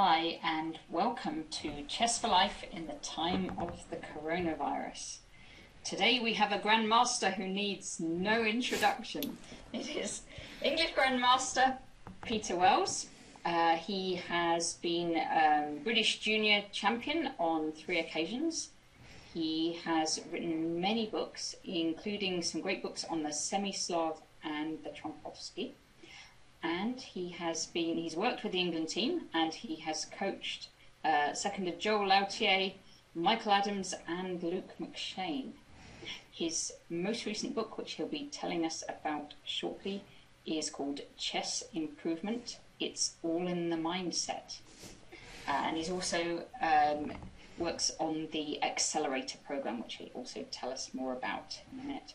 Hi, and welcome to Chess for Life in the time of the coronavirus. Today we have a Grandmaster who needs no introduction. It is English Grandmaster Peter Wells. Uh, he has been um, British Junior Champion on three occasions. He has written many books, including some great books on the Semi-Slav and the Trompowsky and he has been he's worked with the England team and he has coached uh, seconded Joel Lautier, Michael Adams, and Luke McShane. His most recent book, which he'll be telling us about shortly, is called Chess Improvement. It's all in the mindset, uh, and he's also um, works on the accelerator program, which he'll also tell us more about in a minute.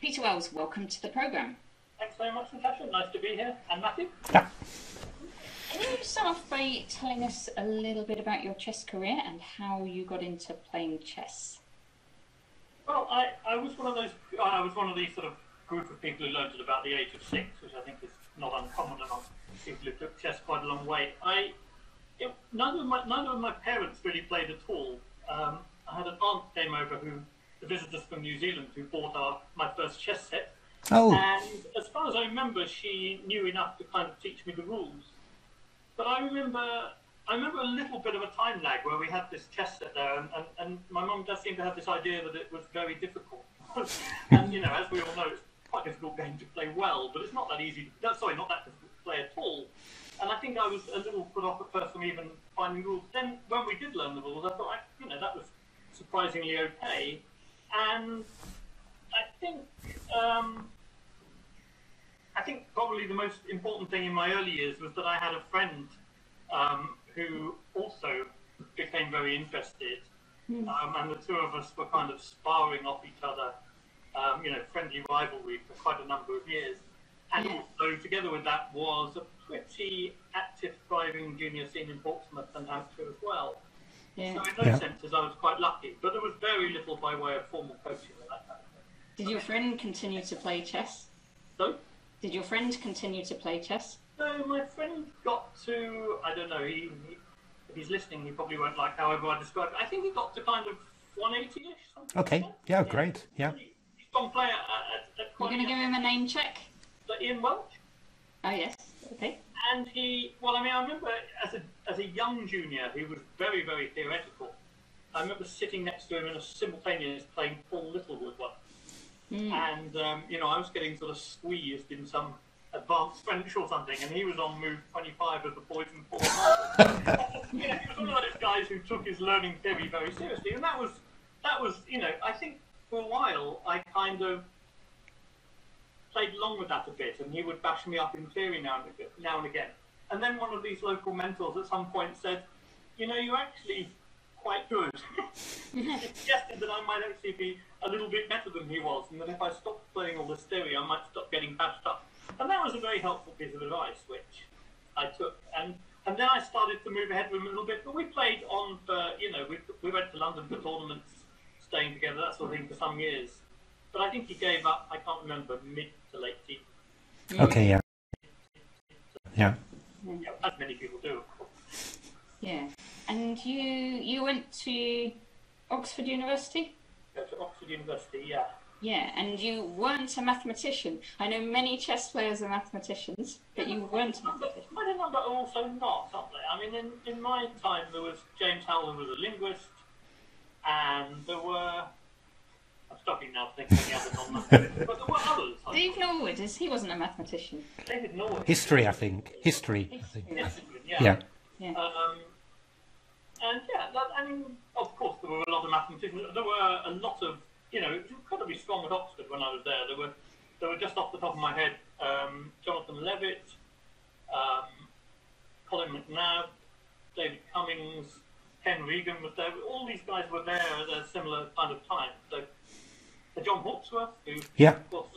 Peter Wells, welcome to the program. Thanks very much, Natasha. Nice to be here. And Matthew? Yeah. Can you start off by telling us a little bit about your chess career and how you got into playing chess? Well, I, I was one of those. I was one of these sort of group of people who learned at about the age of six, which I think is not uncommon among people who took chess quite a long way. I it, neither of my neither of my parents really played at all. Um, I had an aunt came over who visited us from New Zealand who bought our my first chess set Oh. And as far as I remember, she knew enough to kind of teach me the rules. But I remember, I remember a little bit of a time lag where we had this chess set there, and, and, and my mum does seem to have this idea that it was very difficult. and you know, as we all know, it's quite a difficult game to play well, but it's not that easy. To, sorry, not that difficult to play at all. And I think I was a little put off at first from even finding rules. Then when we did learn the rules, I thought, I, you know, that was surprisingly okay. And I think um, I think probably the most important thing in my early years was that I had a friend um, who also became very interested, mm. um, and the two of us were kind of sparring off each other, um, you know, friendly rivalry for quite a number of years. And yeah. also, together with that, was a pretty active, thriving junior scene in Portsmouth and Hampshire as well. Yeah. So in those yeah. senses, I was quite lucky, but there was very little by way of formal coaching or that kind of thing. Did your friend continue to play chess? No. Did your friend continue to play chess? No, my friend got to, I don't know, he, he if he's listening, he probably won't like however I describe it. I think he got to kind of 180-ish. Okay, like yeah, great, yeah. He's strong player at, at, at You're going to give him a name check? So Ian Welch. Oh, yes, okay. And he, well, I mean, I remember as a, as a young junior, he was very, very theoretical. I remember sitting next to him in a simultaneous playing Paul Littlewood once. Mm. And, um, you know, I was getting sort of squeezed in some advanced French or something, and he was on move 25 of the poison four. you know, he was one of those guys who took his learning theory very seriously, and that was, that was, you know, I think for a while I kind of played along with that a bit, and he would bash me up in theory now and, again, now and again. And then one of these local mentors at some point said, you know, you actually quite good. he suggested that I might actually be a little bit better than he was, and that if I stopped playing all this theory, I might stop getting patched up. And that was a very helpful piece of advice, which I took. And and then I started to move ahead with him a little bit. But we played on for, you know, we, we went to London for tournaments, staying together, that sort of thing, for some years. But I think he gave up, I can't remember, mid to late teens. Okay, yeah. Yeah. yeah as many people do, of course. Yeah. And you you went to Oxford University? Go to Oxford University, yeah. Yeah, and you weren't a mathematician. I know many chess players are mathematicians, but you weren't a mathematician. I don't know, but also not, aren't they? I mean, in, in my time, there was James Howland was a linguist, and there were. I'm stopping now thinking the others on but there were others. Dave Norwood, is he wasn't a mathematician? David Norwood. History, I think. History, I think. yeah. yeah. yeah. Um, and yeah, that, I mean, of course, there were a lot of mathematicians. There were a lot of, you know, it was incredibly strong at Oxford when I was there. There were, there were just off the top of my head, um, Jonathan Levitt, um, Colin McNab, David Cummings, Ken Regan was there. All these guys were there at a similar kind of time. So, uh, John Hawksworth, who, yeah. of course,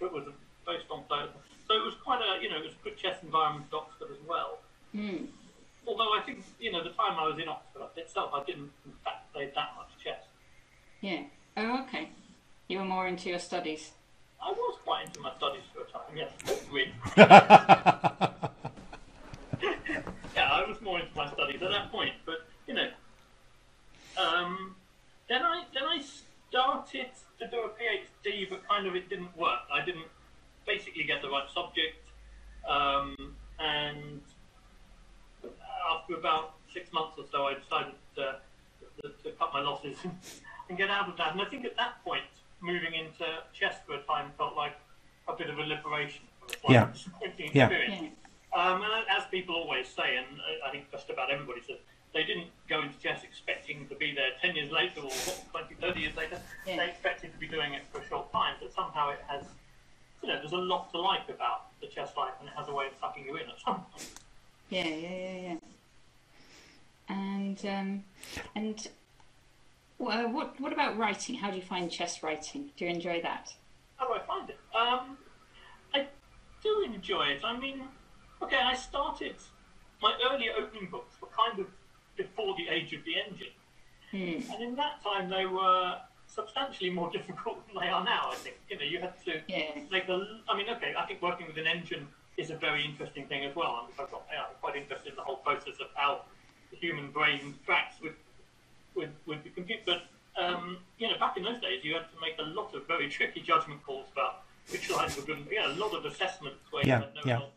was a very strong player. So it was quite a, you know, it was a good chess environment at Oxford as well. Mm although I think, you know, the time I was in Oxford itself, I didn't, in fact, play that much chess. Yeah. Oh, okay. You were more into your studies. I was quite into my studies for a time, yes. yeah, I was more into my studies studies at that point. But you know, um, then I then I started to do a PhD, but kind of it didn't work. I didn't basically get the right subject, um, and after about six months or so, I decided to, to, to cut my losses and get out of that. And I think at that point, moving into chess for a time felt like a bit of a liberation. It was Yeah. Yeah. Um, and as people always say, and I- I think just about everybody says, they didn't go into chess expecting to be there 10 years later or 20, 30 years later. Yeah. They expected to be doing it for a short time, but somehow it has, you know, there's a lot to like about the chess life and it has a way of sucking you in at some point. Yeah, yeah, yeah, yeah. And um, and well, what what about writing? How do you find chess writing? Do you enjoy that? How do I find it? Um, I do enjoy it. I mean, okay, I started, my early opening books were kind of before the age of the engine. Hmm. And in that time, they were substantially more difficult than they are now, I think. You know, you had to Yeah. make I mean, okay, I think working with an engine is a very interesting thing as well. I mean, I've got, I'm quite interested in the whole process of how the human brain tracks with, with, with the computer. But, um, you know, back in those days, you had to make a lot of very tricky judgment calls about which lines were good. Yeah, a lot of assessments where Yeah, you had no yeah. help.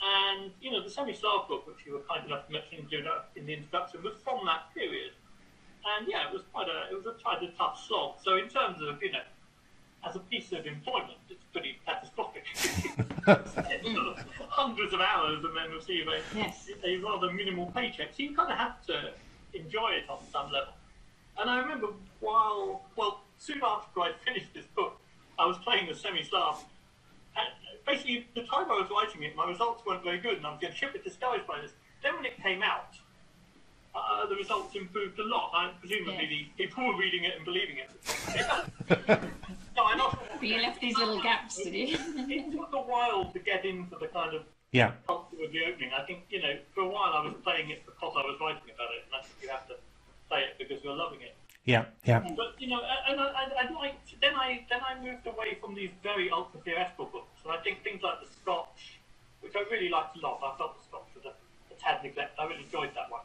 And, you know, the semi-Slav book, which you were kind enough to mention in the- introduction, was from that period. And yeah, it was quite a, it was a quite a tough slog. So in terms of, you know, as a piece of employment, pretty catastrophic. Hundreds of hours and then receive a, Yes. a rather minimal paycheck. So you kind of have to enjoy it on some level. And I remember while, well, soon after I finished this book, I was playing the semi-Slav. And basically, the time I was writing it, my results weren't very good, and I was getting a bit discouraged by this. Then when it came out, uh, the results improved a lot. I presumably Yeah. the people were reading it and believing it. no, I not. But you left these little gaps, did you? It took a while to get into the kind of Yeah. culture of the opening. I think you know, for a while I was playing it because I was writing about it, and I think you have to play it because you're loving it. Yeah. Yeah. But you know, and I, I, I liked. Then I then I moved away from these very ultra theoretical books, and I think things like the Scotch, which I really liked a lot. I felt the Scotch was a, a tad neglected. I really enjoyed that one.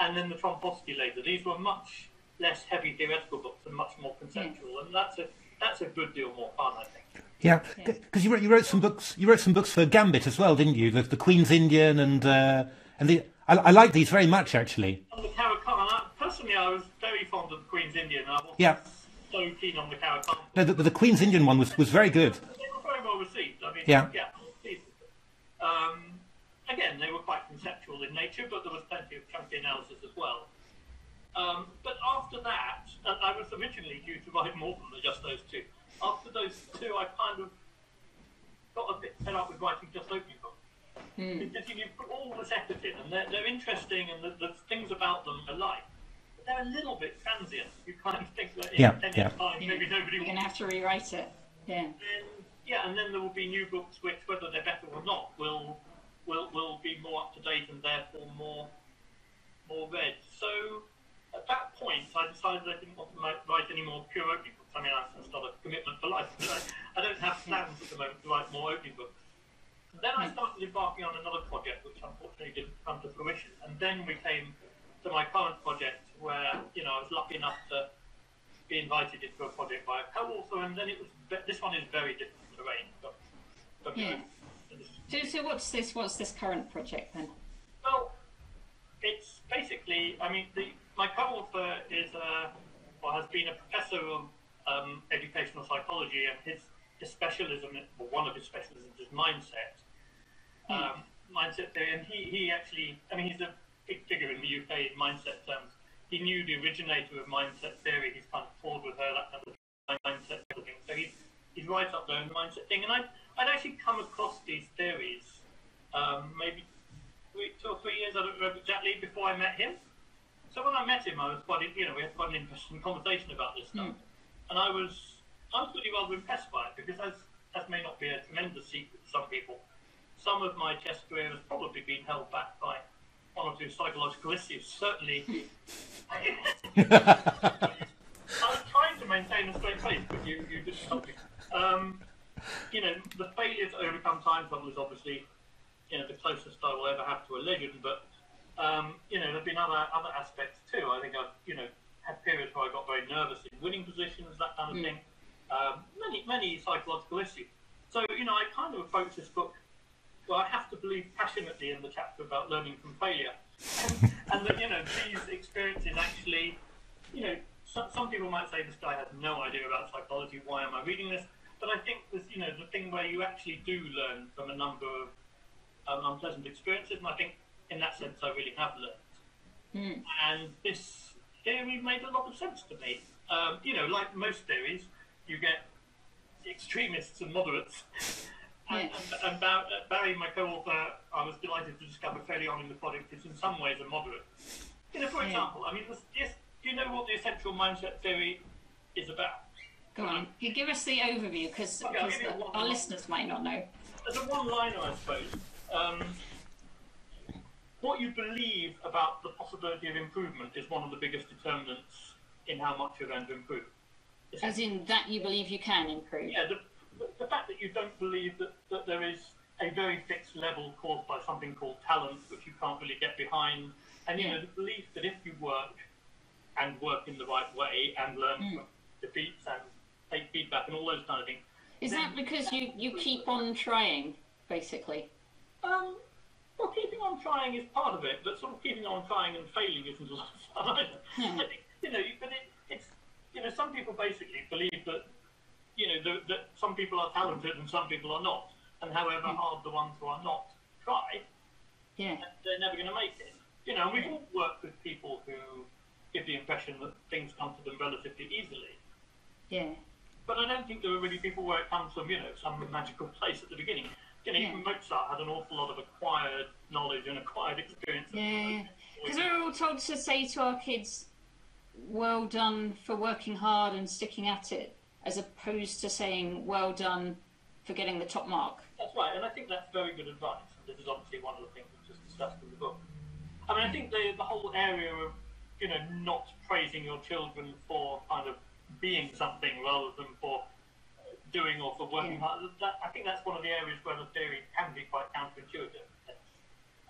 And then the Trompowsky later. These were much less heavy theoretical books and much more conceptual, and that's a that's a good deal more fun, I think. Yeah. Because you wrote you wrote some books you wrote some books for Gambit as well, didn't you? The, the Queen's Indian and uh, and the I, I like these very much actually. On the Caracal, I, personally, I was very fond of the Queen's Indian. and I wasn't Yeah. so keen on the Caracal. No, the, the Queen's Indian one was, was very good. They were very well received. I mean, Yeah. yeah. pleased with them. Um, again, they were quite conceptual in nature, but there was plenty of chunky analysis as well. Um, but after that, and I was originally due to write more than just those two. After those two, I kind of got a bit fed up with writing just opening books. Hmm. Because you put all this effort in, and they're, they're interesting, and the, the things about them are like, but they're a little bit transient. You kind of think that in Yeah, 10 years' yeah. time, maybe nobody You're gonna have to rewrite it. Yeah. and yeah, and then there will be new books which, whether they're better or not, will will will be more up to date and therefore more more read. So at that point, I decided I didn't want to write, any more pure opening books. I mean, that's not a commitment for life. But I, I don't have plans at the moment to write more opening books. And then I hmm. started embarking on another project, which unfortunately didn't come to fruition. And then we came to my current project, where you know I was lucky enough to be invited into a project by a co-author, and then it was this one is very different terrain. But, but Yeah. So, so what's this? What's this current project then? well, it's basically, I mean, the, my co-author is a, or has been a professor of um, educational psychology, and his, his specialism, or one of his specialisms, is mindset. Um, mindset theory, and he, he actually, I mean, he's a big figure in the UK in mindset terms. He knew the originator of mindset theory. He's kind of toured with her, that kind of mindset thing. So he's, he's right up there in the mindset thing. And I'd, I'd actually come across these theories um, maybe three, two or three years, I don't remember exactly, before I met him. So when I met him, I was quite, you know, we had quite an interesting conversation about this stuff, and I was, I was really rather impressed by it because, as as may not be a tremendous secret to some people, some of my chess career has probably been held back by one or two psychological issues. Certainly, I was trying to maintain a straight face, but you you didn't help me. Um, you know, the failure to overcome time trouble is obviously, you know, the closest I will ever have to a legend, but Um, you know, there've been other other aspects too. I think I've you know had periods where I got very nervous in winning positions, that kind of thing. Um, many many psychological issues. So you know, I kind of approach this book. Well, I have to believe passionately in the chapter about learning from failure, and, and that you know these experiences actually, you know, some, some people might say this guy has no idea about psychology. Why am I reading this? But I think there's you know the thing where you actually do learn from a number of um, unpleasant experiences, and I think in that sense I really have learned. Mm. And this theory made a lot of sense to me. Um, you know, like most theories, you get extremists and moderates. And, Yes. and, and Bar- uh, Barry, my co-author, I was delighted to discover fairly on in the project is in some ways a moderate. You know, for Yeah. example, I mean, this, yes, do you know what the essential mindset theory is about? Go on. You give us the overview because Okay, I'll give you one- our listeners might not know. As a one-liner, I suppose, um, what you believe about the possibility of improvement is one of the biggest determinants in how much you're going to improve. As in that you believe you can improve. Yeah, the, the, the fact that you don't believe that, that there is a very fixed level caused by something called talent, which you can't really get behind, and you Yeah. know the belief that if you work and work in the right way and learn Mm. from defeats and take feedback and all those kind of things. Is that because you, you keep on trying, basically? Um, well, keeping on trying is part of it, but sort of keeping on trying and failing isn't a lot of fun either. Hmm. You know, but it, it's you know, some people basically believe that you know that, that some people are talented and some people are not, and however Hmm. hard the ones who are not try, Yeah. they're never going to make it. You know, and we've all worked with people who give the impression that things come to them relatively easily. Yeah. But I don't think there are really people where it comes from, you know, some magical place at the beginning. You know, Yeah. even Mozart had an awful lot of acquired knowledge and acquired experience. Yeah. Because we're all told to say to our kids, well done for working hard and sticking at it, as opposed to saying, well done for getting the top mark. That's right, and I think that's very good advice. And This is obviously one of the things that's just discussed in the book. I mean, I think the, the whole area of, you know, not praising your children for kind of being something rather than for doing or for working Yeah. hard, that, I think that's one of the areas where the theory can be quite counterintuitive.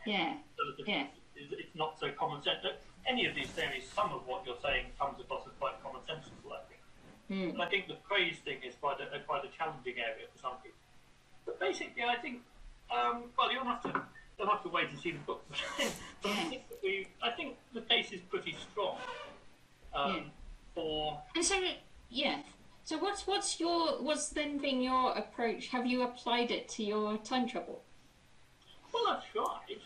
Yeah. relative- Yeah. It's, it's not so common sense. Look, Any of these theories, some of what you're saying comes across as quite commonsensical, I think. Mm. But I think the praise thing is quite a, quite a challenging area for some people. But basically, I think, um, well, you'll have to you'll have to wait and see the book. but I think that we, I think the case is pretty strong um, Yeah. for And so, yeah. So what's what's your what's then been your approach? Have you applied it to your time trouble? well, I've tried.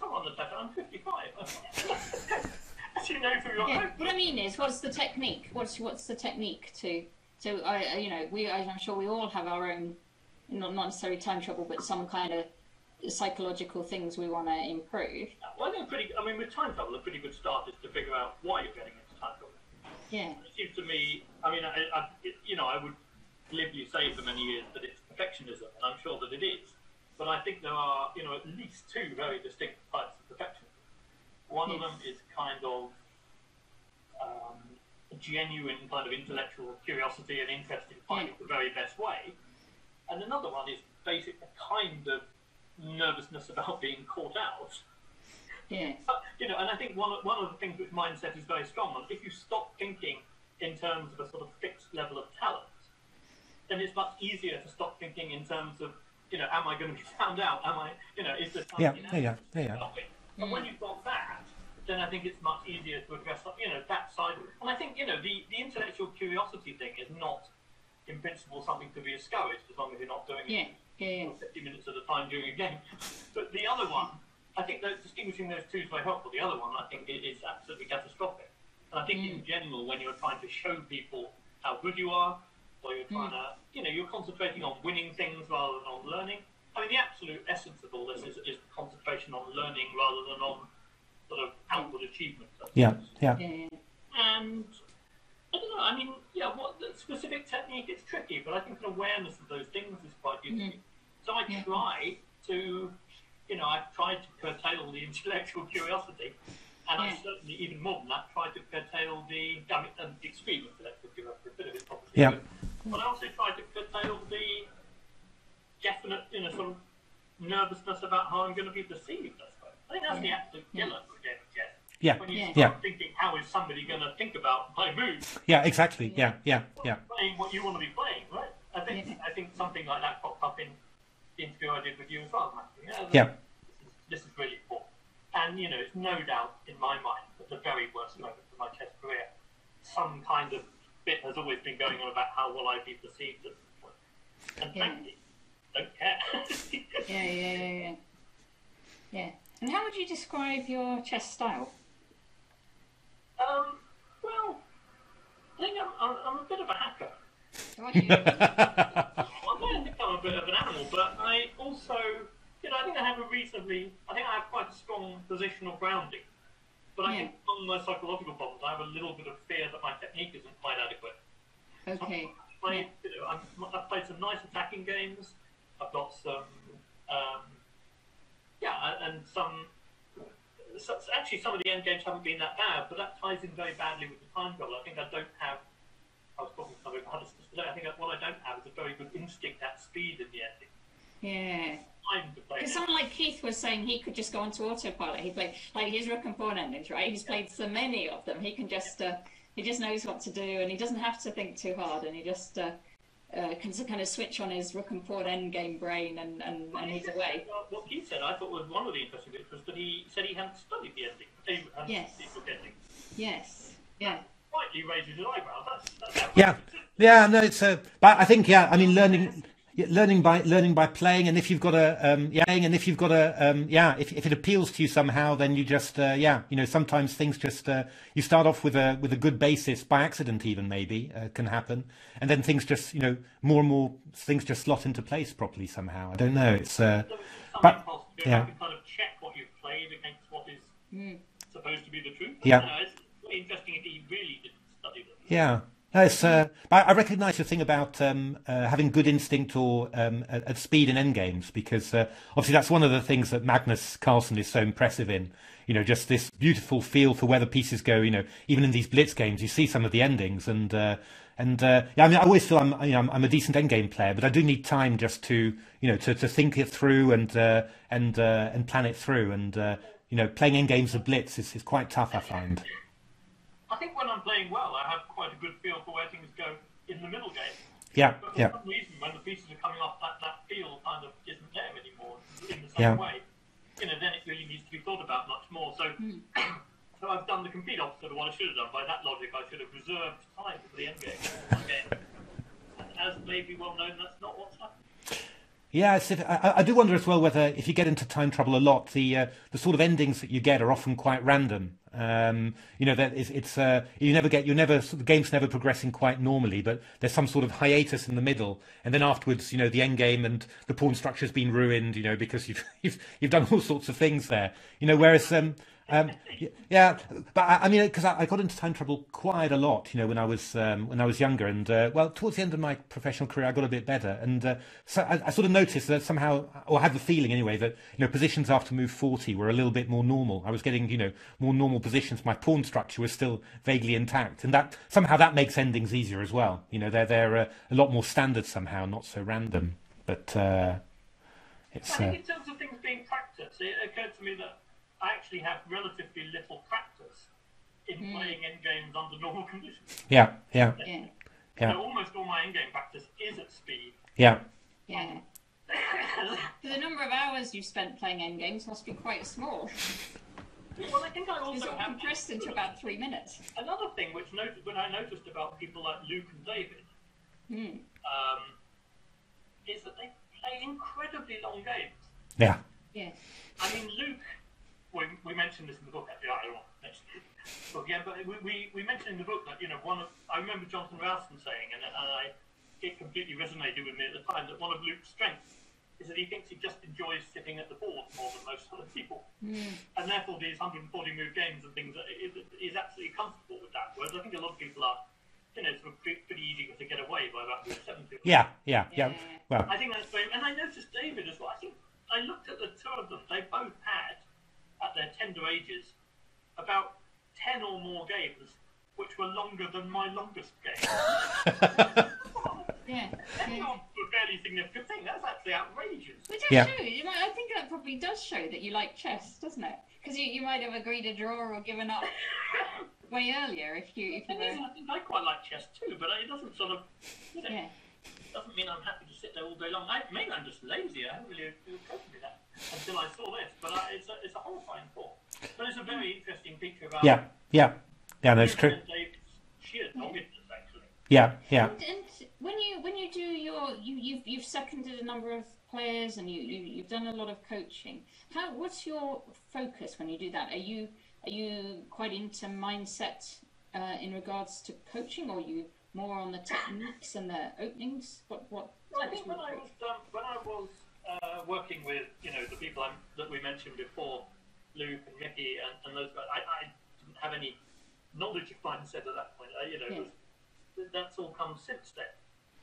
Come on, Natasha, I'm 55. As you know from your Yeah. own What I mean is, what's the technique? What's what's the technique to? So I, you know, we I'm sure we all have our own, not not necessarily time trouble, but some kind of psychological things we want to improve. Well, I think pretty. I mean, with time trouble, a pretty good start is to figure out why you're getting travel. Yeah. It seems to me. I mean, I, I, it, you know, I would glibly say for many years that it's perfectionism, and I'm sure that it is. But I think there are, you know, at least two very distinct types of perfectionism. One of them is kind of um, genuine kind of intellectual curiosity and interest in finding the very best way, and another one is basic a kind of nervousness about being caught out. Yeah. Uh, but, you know, and I think one of, one of the things which mindset is very strong on, if you stop thinking in terms of a sort of fixed level of talent, then it's much easier to stop thinking in terms of, you know, am I going to be found out? Am I, you know, is this Yeah, in yeah, yeah, it? yeah, yeah. But mm. when you've got that, then I think it's much easier to address, you know, that side. And I think, you know, the, the intellectual curiosity thing is not, in principle, something to be discouraged as long as you're not doing Yeah. it Yeah. yeah. 50 minutes at a time during a game. But the other one, I think that distinguishing those two is very helpful. The other one, I think, is absolutely catastrophic. And I think in mm. general, when you're trying to show people how good you are, or you're trying mm. to, you know, you're concentrating on winning things rather than on learning. I mean, the absolute essence of all this is, is the concentration on learning rather than on sort of outward achievement. Yeah, yeah. Yeah. yeah. And I don't know. I mean, yeah, what the specific technique? It's tricky, but I think an awareness of those things is quite useful. Mm-hmm. So I Yeah. try to, you know, I've tried to curtail the intellectual curiosity, and I certainly, even more than that, tried to curtail the, I mean, um, the extreme intellectual curiosity. A bit of it, obviously. Yeah. good. But I also tried to curtail the definite, you know, sort of nervousness about how I'm going to be perceived. I suppose. I think that's the absolute killer for a game of chess. Yeah, When you Yeah. start Yeah. thinking, how is somebody going to think about my moves? yeah, exactly. Yeah, yeah, yeah. Playing what you want to be playing, right? I think Yeah. I think something like that popped up in the interview I did with you as well, Matthew. Yeah, Yeah. This is, this is really important. And, you know, it's no doubt in my mind that the very worst moment of my chess career, some kind of bit has always been going on about how will I be perceived at some point. And Yeah. frankly, don't care. Yeah, yeah, yeah, yeah. Yeah. And how would you describe your chess style? um, well, I think I'm, I'm, I'm a bit of a hacker. Are you? Well, I think I'm a bit of an animal, but I also, you know, I think I have a reasonably, I think I have quite a strong positional grounding. But I Yeah. think among my psychological problems, I have a little bit of fear that my technique isn't quite adequate. Okay. I've played, you know, I'm, I've played some nice attacking games. I've got some, um, yeah, and some. So, actually, some of the end games haven't been that bad, but that ties in very badly with the time trouble. I think I don't have. I was talking to somebody about. I think what I don't have is a very good instinct at speed in the ending. Yeah. Time to play. Because someone like Keith was saying he could just go onto autopilot. He played like his rook and pawn endings, right? He's played so many of them. He can just uh, he just knows what to do, and he doesn't have to think too hard, and he just uh, uh, can kind of switch on his rook and pawn endgame brain, and, and, and he's away. What he said, I thought was one of the interesting bits was that he said he hadn't studied the ending. He hadn't Yes. the ending. Yes. Yeah. Slightly raises his eyebrows. That's, that's Yeah, yeah. No, it's a. But I think yeah. I mean, learning, learning by learning by playing, and if you've got a um, yeah, and if you've got a um, yeah, if if it appeals to you somehow, then you just uh, yeah, you know, sometimes things just uh, you start off with a with a good basis by accident, even maybe uh, can happen, and then things just you know more and more things just slot into place properly somehow. I don't know. It's uh, So it's But- impulse to go yeah. kind of check what you've played against what is supposed to be the truth. Yeah. Know, it's really he really didn't study them. Yeah. It's, uh, I recognise the thing about um, uh, having good instinct or um, at, speed in endgames because uh, obviously that's one of the things that Magnus Carlsen is so impressive in. You know, just this beautiful feel for where the pieces go. You know, even in these blitz games, you see some of the endings, and uh, and uh, yeah, I mean, I always feel I'm you know I'm, a decent endgame player, but I do need time just to you know to, to think it through and uh, and and plan it through, and you know, playing endgames of blitz is, is quite tough. I find. I think when I'm playing well, I have quite a good feel for where things go in the middle game. Yeah, But for yeah. some reason, when the pieces are coming off, that, that feel kind of isn't there anymore in the same Yeah. way. You know, then it really needs to be thought about much more. So, hmm. so I've done the complete opposite of what I should have done. By that logic, I should have reserved time for the end game. game. And as may be well known, that's not what's happened. Yeah, I, I do wonder as well whether if you get into time trouble a lot, the uh, the sort of endings that you get are often quite random. Um, you know that it's, it's uh, you never get you never the game's never progressing quite normally, but there's some sort of hiatus in the middle, and then afterwards, you know, the end game and the pawn structure's been ruined, you know, because you've you've you've done all sorts of things there. You know, whereas um, um, yeah, but I, I mean, because I, I got into time trouble quite a lot, you know, when I was um, when I was younger, and uh, well, towards the end of my professional career, I got a bit better, and uh, so I, I sort of noticed that somehow, or had the feeling anyway, that you know, positions after move forty were a little bit more normal. I was getting, you know, more normal positions. My pawn structure was still vaguely intact, and that somehow that makes endings easier as well. You know, they're they're uh, a lot more standard somehow, not so random. But uh, it's I uh, think in terms of things being practiced, it occurred to me that I actually have relatively little practice in playing end games under normal conditions. yeah, yeah, Yeah. Yeah. So almost all my end game practice is at speed. yeah. Yeah. The number of hours you've spent playing end games must be quite small. well, I think I It's also all have compressed into about three minutes. another thing which noted, when I noticed about people like Luke and David Hmm. um, is that they play incredibly long games. Yeah. Yeah. I mean, Luke, we, we mentioned this in the book, actually, I don't want to mention it. But yeah, but we, we, we mentioned in the book that, you know, one of, I remember Jonathan Rowson saying, and, and I, it completely resonated with me at the time, that one of Luke's strengths is that he thinks he just enjoys sitting at the board more than most other people. Mm. And therefore, these 140 move games and things, is, is absolutely comfortable with that. Whereas I think a lot of people are, you know, sort of pretty, pretty easy to get away by about move 70. Yeah, yeah, yeah. Well, I think that's very, and I noticed David as well. I think I looked at the two of them. They both had, at their tender ages, about ten or more games, which were longer than my longest game. Yeah. That's yeah. not a fairly significant thing. That's actually outrageous. Which Yeah. actually, you know, I think that probably does show that you like chess, doesn't it? because you, you might have agreed a draw or given up way earlier if you if you Thing is. I think I quite like chess too, but it doesn't sort of, you know, Yeah. doesn't mean I'm happy to sit there all day long. I, maybe I'm just lazy. I haven't really occurred to me that until I saw this. But I, it's a it's a horrifying thought. But it's a very interesting feature about Yeah, yeah, yeah. That's true. David's sheer doggedness, actually. Yeah, yeah, And, and when you when you do your you you've you've seconded a number of players and you, you you've done a lot of coaching. How what's your focus when you do that? Are you are you quite into mindset uh, in regards to coaching, or are you more on the techniques and the openings? What what? Well, I think when I was um, when I was uh, working with you know the people I'm, that we mentioned before, Luke and Mickey and, and those guys, I, I didn't have any knowledge of mindset at that point. I, you know, it was, that's all come since then.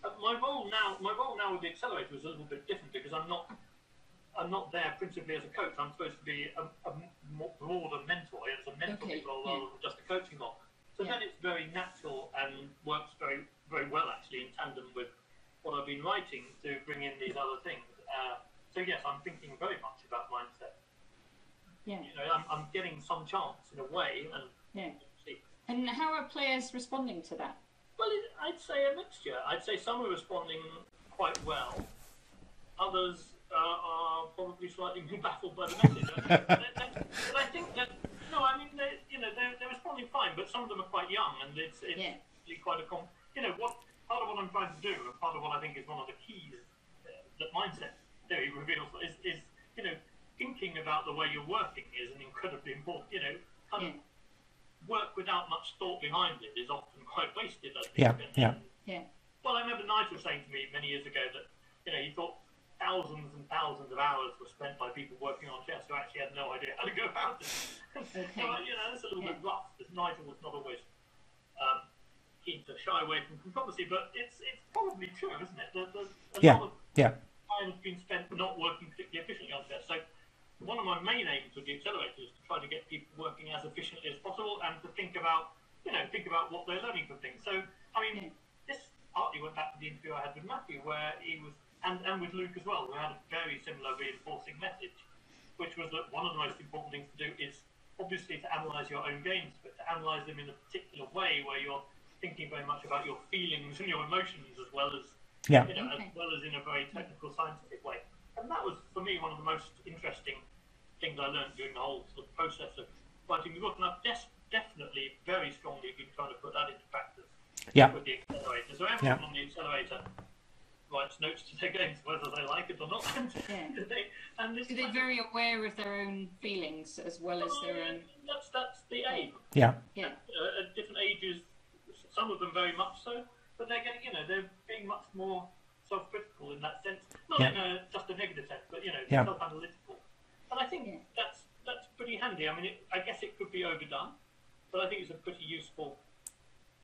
Uh, my role now, my role now with the accelerator is a little bit different because I'm not. I'm not there principally as a coach. I'm supposed to be a, a more broader mentor. It's a mentoring Okay, role yeah. rather than just a coaching role. So Yeah. then it's very natural and works very, very well actually in tandem with what I've been writing to bring in these other things. Uh, so yes, I'm thinking very much about mindset. Yeah, You know, I'm, I'm getting some chance in a way, and yeah. And how are players responding to that? Well, it, I'd say a mixture. I'd say some are responding quite well. Others uh, are probably slightly more baffled by the message. I they- they- but I think that no, I mean they, you know they're, they're responding fine, but some of them are quite young, and it's it's Yeah. quite a com- you know what part of what I'm trying to do, and part of what I think is one of the keys that mindset theory reveals is is you know thinking about the way you're working is an incredibly important you know kind of Yeah. work without much thought behind it is often quite wasted. I think. Yeah, And- yeah. Yeah, Well, I remember Nigel saying to me many years ago that you know he thought thousands and thousands of hours were spent by people working on chess who actually had no idea how to go about it. Okay. so, you know, that's a little bit rough because Nigel was not always um, keen to shy away from controversy, but it's it's probably true, isn't it? There, there's a Yeah, lot of yeah, time has been spent not working particularly efficiently on chess. So one of my main aims with the accelerator is to try to get people working as efficiently as possible and to think about, you know, think about what they're learning from things. So, I mean, this partly went back to the interview I had with Matthew, where he was, and, and with Luke as well, we had a very similar reinforcing message, which was that one of the most important things to do is obviously to analyze your own games, but to analyze them in a particular way where you're thinking very much about your feelings and your emotions as well as yeah, you know, Okay. as well as in a very technical, scientific way. And that was, for me, one of the most interesting things I learned during the whole sort of process of writing the book. And I've des- definitely, very strongly been trying to put that into practice yeah, with the accelerator. So everyone on the accelerator writes notes to their games, whether they like it or not. And, Yeah. they, and this so they're very aware of their own feelings as well as their own. that's, that's the aim. yeah, Yeah, uh, at different ages, some of them very much so, but they're getting, you know, they're being much more self-critical in that sense. Not Yeah. in a, just a negative sense, but you know, Yeah. self-analytical. And I think Yeah. that's that's pretty handy. I mean, it, I guess it could be overdone, but I think it's a pretty useful,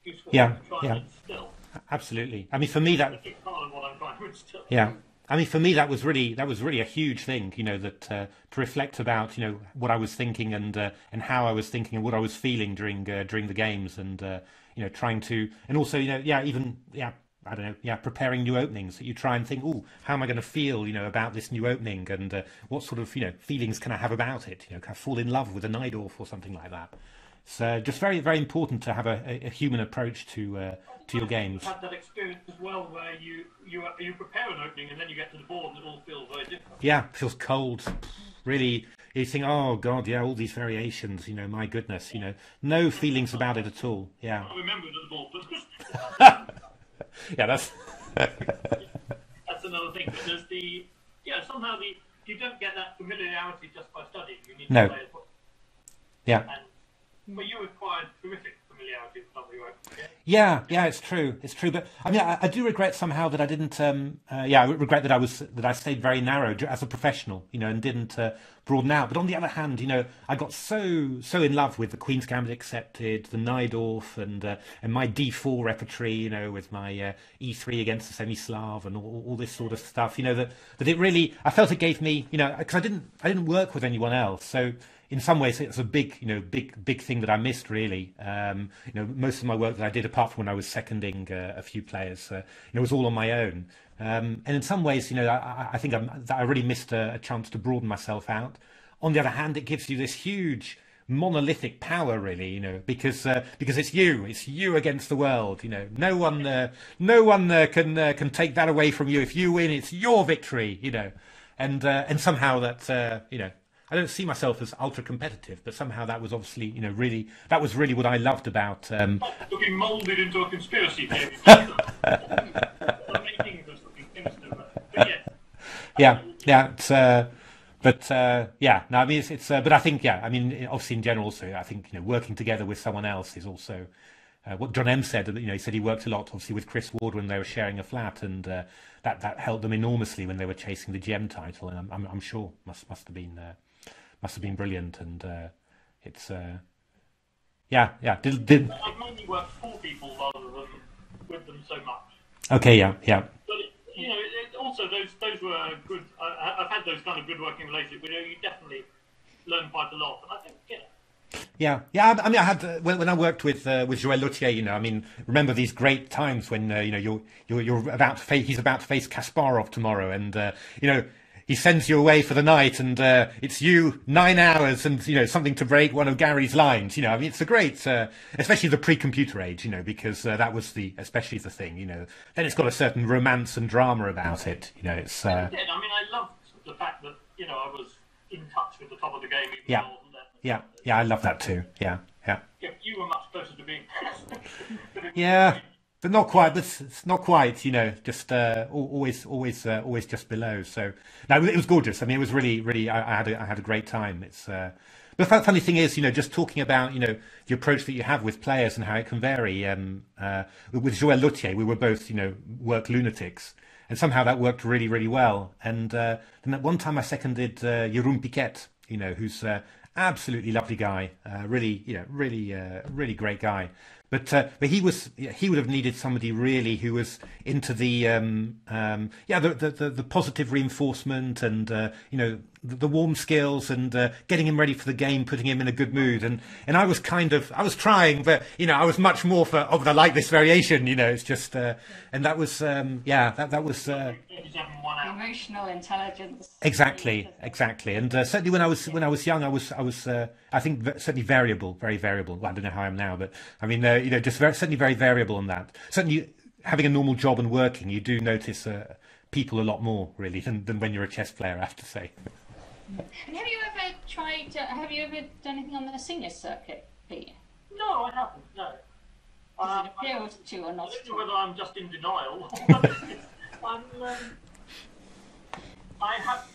useful Yeah, thing to try yeah. and instill. absolutely. I mean, for me, that I think part of what I'm trying to instill. Yeah. I mean, for me, that was really that was really a huge thing, you know, that uh, to reflect about, you know, what I was thinking and uh, and how I was thinking and what I was feeling during uh, during the games, and uh, you know, trying to and also, you know, yeah, even yeah, I don't know, yeah, preparing new openings that you try and think, oh, how am I going to feel, you know, about this new opening, and uh, what sort of you know feelings can I have about it, you know, can I fall in love with a Najdorf or something like that. So just very very important to have a, a, a human approach to uh, to your games. I've had that experience as well, where you you you prepare an opening and then you get to the board and it all feels very different. Yeah, feels cold. Really, you think, oh god, yeah, all these variations. You know, my goodness, you know, no feelings about it at all. Yeah, I remember it at the board, but yeah, that's that's another thing. But there's the yeah somehow the you don't get that familiarity just by studying. You need No. to play as well. yeah, And but you acquired terrific Yeah? yeah. It's true, it's true. But I mean, I, I do regret somehow that I didn't. Um, uh, yeah, I regret that I was that I stayed very narrow as a professional, you know, and didn't uh, broaden out. But on the other hand, you know, I got so so in love with the Queen's Gambit accepted, the Najdorf, and uh, and my D4 repertory, you know, with my uh, E3 against the semi-Slav and all, all this sort of stuff. You know that that it really, I felt it gave me, you know, because I didn't I didn't work with anyone else, so in some ways it's a big you know big big thing that I missed really um, you know most of my work that I did apart from when I was seconding uh, a few players uh, you know was all on my own um, and in some ways you know I, I- think I'm, I really missed a, a chance to broaden myself out on the other hand, it gives you this huge monolithic power, really, you know, because uh, because it's you, it's you against the world, you know. No one, uh, no one uh, can uh, can take that away from you. If you win, it's your victory, you know, and and somehow that you know. I don't see myself as ultra competitive, but somehow that was obviously, you know, really that was really what I loved about. Um, Looking moulded into a conspiracy theory. Making this looking sinister, but, but yeah, yeah, it's, uh, but uh, yeah, no, I mean it's, it's uh, but I think yeah, I mean obviously in general also I think you know working together with someone else is also uh, what John Emms said. You know, he said he worked a lot obviously with Chris Ward when they were sharing a flat, and uh, that that helped them enormously when they were chasing the GM title, and I'm, I'm, I'm sure must must have been uh, must have been brilliant, and uh, it's uh, yeah, yeah. Did, did I've mainly worked for people rather than with them so much. okay, yeah, yeah, But it, you know, it, also those those were good. I, I've had those kind of good working relationships. You know, you definitely learn quite a lot. And I think know, Yeah, yeah. I, mean, I had uh, when, when I worked with uh, with Joël Lautier, you know, I mean, remember these great times when uh, you know you're you're you're about to face he's about to face Kasparov tomorrow, and uh, you know he sends you away for the night, and uh, it's you nine hours, and you know something to break one of Garry's lines. You know, I mean, it's a great, uh, especially the pre-computer age, you know, because uh, that was the especially the thing. You know, then it's got a certain romance and drama about it. You know, it's uh, I did. I mean, I loved the fact that you know I was in touch with the top of the game. Even Yeah. though I wasn't yeah, yeah. I love that too. Yeah, yeah. Yeah, you were much closer to being. Yeah, but not quite. But it's, not quite. You know, just uh, always, always, uh, always just below. So no, it was gorgeous. I mean, it was really, really. I, I had, a, I had a great time. It's. Uh, the funny thing is, you know, just talking about, you know, the approach that you have with players and how it can vary. Um, uh, with Joël Lautier, we were both, you know, work lunatics, and somehow that worked really, really well. And uh, then at one time, I seconded uh, Jeroen Piket, you know, who's uh, absolutely lovely guy, uh, really, you know, really, uh, really great guy. But uh, but he was he would have needed somebody really who was into the um, um, yeah the, the the positive reinforcement and uh, you know the, warm skills and uh, getting him ready for the game, putting him in a good mood. And and I was kind of I was trying, but you know I was much more for of the like this variation. You know, it's just uh, and that was um, yeah that that was. Uh, 37 one out. Emotional intelligence. Exactly, exactly, and uh, certainly when I was when I was young, I was I was uh, I think certainly variable, very variable. Well, I don't know how I am now, but I mean, uh, you know, just very, certainly very variable on that. Certainly, having a normal job and working, you do notice uh, people a lot more really than, than when you're a chess player. I have to say. And have you ever tried? Uh, have you ever done anything on the senior circuit, Pete? No, I haven't. No. Has Um, it appealed to you or I not? don't know whether I'm just in denial. I'm, um, I have.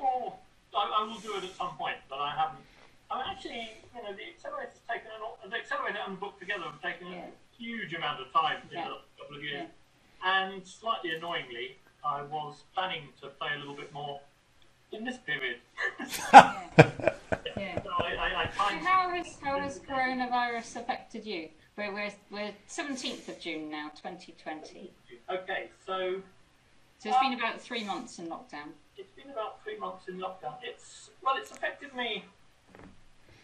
Oh, I, I will do it at some point, but I haven't. I'm actually, you know, the accelerator's taken an, the accelerator and book together have taken Yeah. a huge amount of time in Yeah. the last couple of years. And slightly annoyingly, I was planning to play a little bit more in this period. Yeah. So I, I, I So how has how has coronavirus affected you? We're we're we're seventeenth of June now, twenty twenty. Okay, so So it's been um, about three months in lockdown. it's been about three months in lockdown. It's well, it's affected me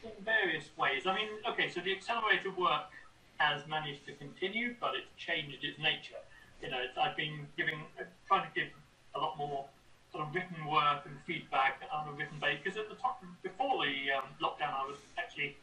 in various ways. I mean, okay, so the accelerator work has managed to continue, but it's changed its nature. You know, it's, I've been giving, trying to give a lot more sort of written work and feedback on a written base. Because at the time, before the um, lockdown, I was actually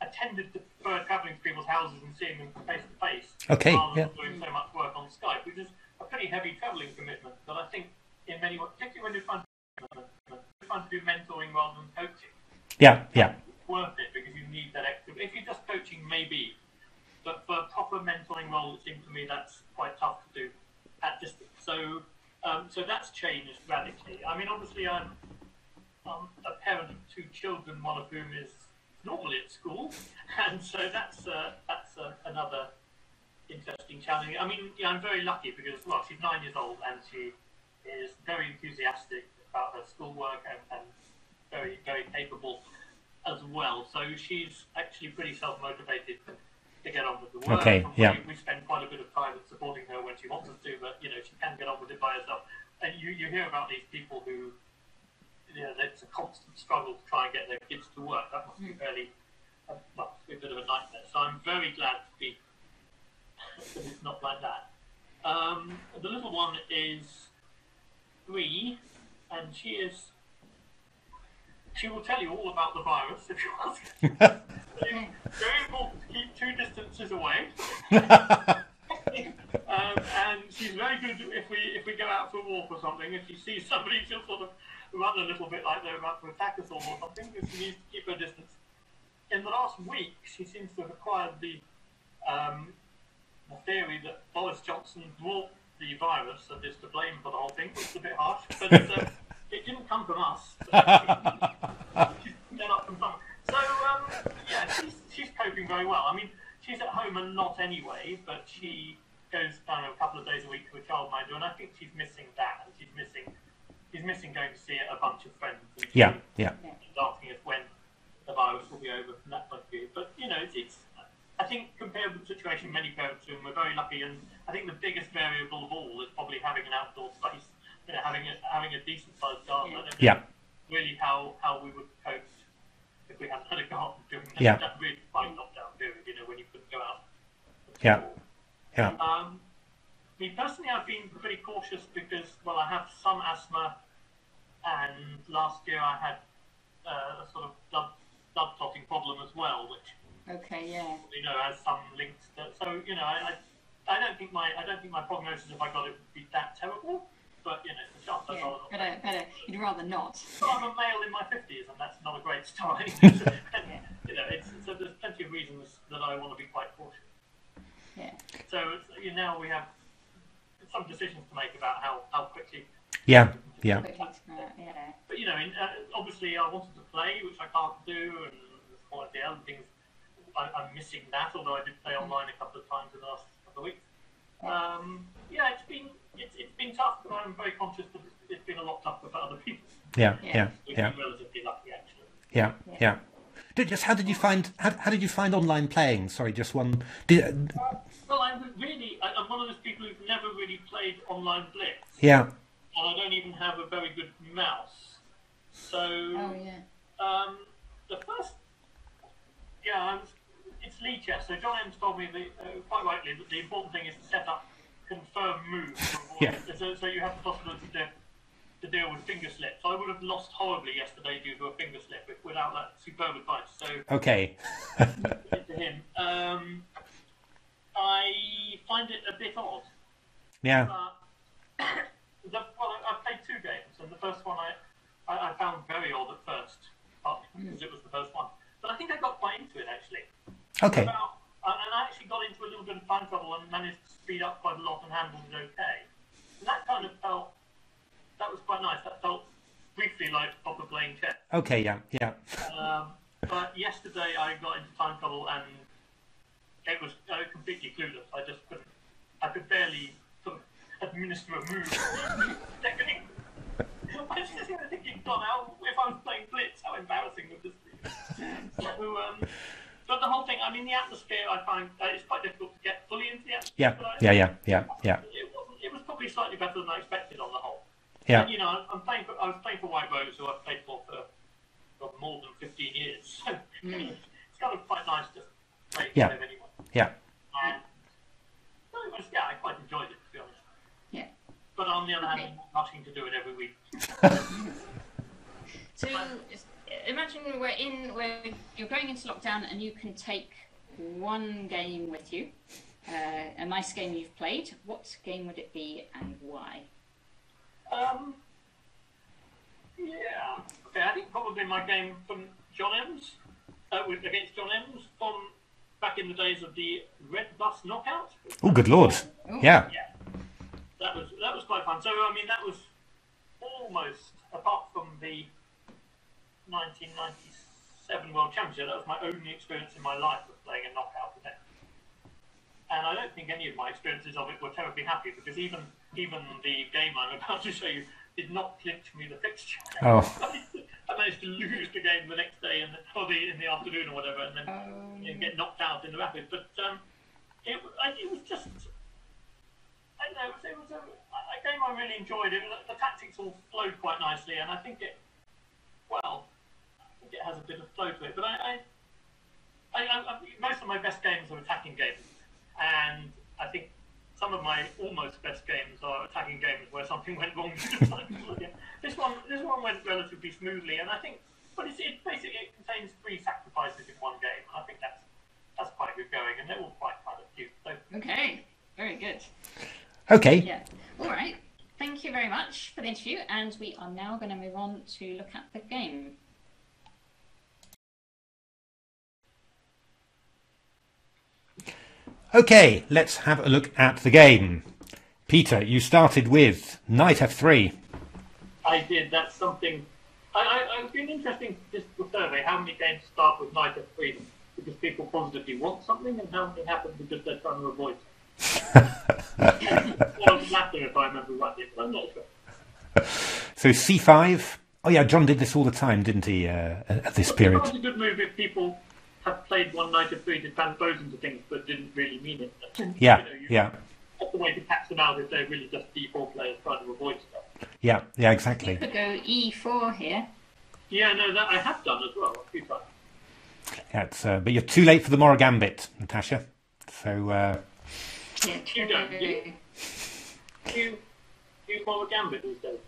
attended to uh, traveling to people's houses and seeing them face to face. Okay, rather yeah. than doing so much work on Skype, which is a pretty heavy traveling commitment. But I think in many ways, particularly when you're trying to, you're trying to do mentoring rather than coaching, Yeah, yeah, it's worth it because you need that extra. If you're just coaching, maybe, but for a proper mentoring role, it seems to me that's quite tough to do at distance. So, um, so that's changed radically. I mean, obviously, I'm, I'm a parent of two children, one of whom is normally at school, and so that's uh, that's uh, another interesting challenge. I mean, yeah, I'm very lucky because well, she's nine years old and she is very enthusiastic about her schoolwork and, and very very capable as well. So she's actually pretty self motivated to get on with the work. Okay, And yeah. We, we spend quite a bit of time supporting her when she wants us to, but you know she can get on with it by herself. And you, you hear about these people who, you know, it's a constant struggle to try and get their kids to work. That must be fairly, uh, must a bit of a nightmare. So I'm very glad to be that it's not like that. Um, the little one is three, and she is she will tell you all about the virus if you ask. Very important to keep two distances away. um, and she's very good if we if we go out for a walk or something. If she sees somebody, she'll sort of run a little bit like they're about to attack us all or something. Because she needs to keep her distance. In the last week, she seems to have acquired the um, the theory that Boris Johnson brought the virus and is to blame for the whole thing. It's a bit harsh, but uh, it didn't come from us. she's up from. So um, yeah, she's, she's coping very well. I mean, she's at home and not anyway, but she goes down a couple of days a week to a childminder, and I think she's missing that, and she's missing she's missing going to see a bunch of friends. And Yeah, yeah. She's asking us when the virus will be over from that point of view. But you know, it's, it's I think compared with the situation many parents are in, we're very lucky, and I think the biggest variable of all is probably having an outdoor space, you know, having a having a decent sized garden. I don't know Yeah. really how how we would cope if we hadn't had a garden during that, Yeah. that really fine lockdown period, you know, when you couldn't go out. Yeah. Yeah. Um, me personally, I've been pretty cautious because, well, I have some asthma, and last year I had uh, a sort of blood, blood clotting problem as well, which Okay, yeah. you know has some links. To, so you know, I, I, I don't think my I don't think my prognosis if I got it would be that terrible, but you know, the chance I'd Yeah, rather not. better, better. You'd rather not. But I'm a male in my fifties, and that's not a great start. and, you know, it's, so there's plenty of reasons that I want to be quite cautious. Yeah. So you know, now we have some decisions to make about how, how quickly. Yeah. Yeah. Quickly to- yeah. But you know, in, uh, obviously I wanted to play, which I can't do, and there's quite the other things. I, I'm missing that, although I did play online a couple of times in the last couple of weeks. Um, yeah, it's been it's, it's been tough, but I'm very conscious that it's, it's been a lot tougher for other people. Yeah. Yeah. Yeah. We've Yeah. been relatively lucky, actually. Yeah. Yeah. Did, just how did you find how, how did you find online playing? Sorry, just one. Did, Well, I'm really, I, I'm one of those people who've never really played online Blitz, yeah. and I don't even have a very good mouse. So, Oh, yeah. um, the first, yeah, I was, it's Lichess. So John Emms told me that, uh, quite rightly that the important thing is to set up confirm moves. Yeah. So, so you have the possibility to, to deal with finger slips. I would have lost horribly yesterday due to a finger slip without that superb advice. So Okay. to him, um, I find it a bit odd. Yeah. Uh, the, well, I, I played two games, and the first one I, I, I found very odd at first, partly because it was the first one. But I think I got quite into it actually. Okay. About, and I actually got into a little bit of time trouble and managed to speed up quite a lot and handled it okay. And that kind of felt, that was quite nice. That felt briefly like proper playing chess. Okay. Yeah. Yeah. Um, but yesterday I got into time trouble and it was uh, completely clueless. I just couldn't. I could barely sort of administer a move. I was just thinking, God, how, if I was playing Blitz, how embarrassing would this be? So, um, but the whole thing, I mean, the atmosphere, I find uh, it's quite difficult to get fully into the atmosphere. Yeah. but I- Yeah. Yeah. Yeah. Yeah. It, wasn't, it was probably slightly better than I expected on the whole. Yeah. And, you know, I'm- I'm playing for, I was playing for White Rose, who I've played for for, for more than 15 years. So it's kind of quite nice just playing Yeah. with him anyway. Yeah. And no, it was, yeah, I quite enjoyed it, to be honest. Yeah. But on the other hand, Okay. I'm not rushing to do it every week. So s- imagine we're in, where you're going into lockdown and you can take one game with you, uh, a nice game you've played. What game would it be and why? Um, yeah. Okay, I think probably my game from John Emms, uh, with, against John Emms from back in the days of the Red Bus Knockout. Oh, good lord. Yeah. Yeah, that was that was quite fun. So I mean, that was almost apart from the 1997 World Championship. That was my only experience in my life of playing a knockout event, and I don't think any of my experiences of it were terribly happy because even even the game I'm about to show you did not clinch me the fixture. Oh. I managed to lose the game the next day and or the in the afternoon or whatever, and then Oh, you know, get knocked out in the rapid. But um, it, w- I, it was just, I don't know, it was, it was a, a game I really enjoyed. It, was- the tactics all flowed quite nicely, and I think it, well, I think it has a bit of flow to it. But I, I, I, I, I most of my best games are attacking games, and I think some of my almost best games are attacking games where something went wrong. this one, this one went relatively smoothly, and I think but it's, it basically it contains three sacrifices in one game. I think that's that's quite good going, and they're all quite kind of cute. So Okay, very good. Okay. Yeah. All right. Thank you very much for the interview, and we are now going to move on to look at the game. Okay, let's have a look at the game. Peter, you started with knight f3. I did. That's something. I, I, I've been interesting just the survey how many games start with knight f3 because people positively want something, and how many happen because they're trying to avoid. something. well, the latter, if I remember rightly, but I'm not sure. So c5. Oh yeah, John did this all the time, didn't he? Uh, at this period. It's a good move if people have played one knight f3 to transpose into things but didn't really mean it. Yeah, You know, you- yeah, That's the way to catch them out if they're really just d4 players trying to avoid stuff. yeah, yeah. Exactly. Could go e4 here. Yeah, no, that I have done as well a few times. Yeah, it's, uh, but you're too late for the Morra Gambit, Natasha. So uh, Yeah, You don't, do you? you, do you follow Gambit these days?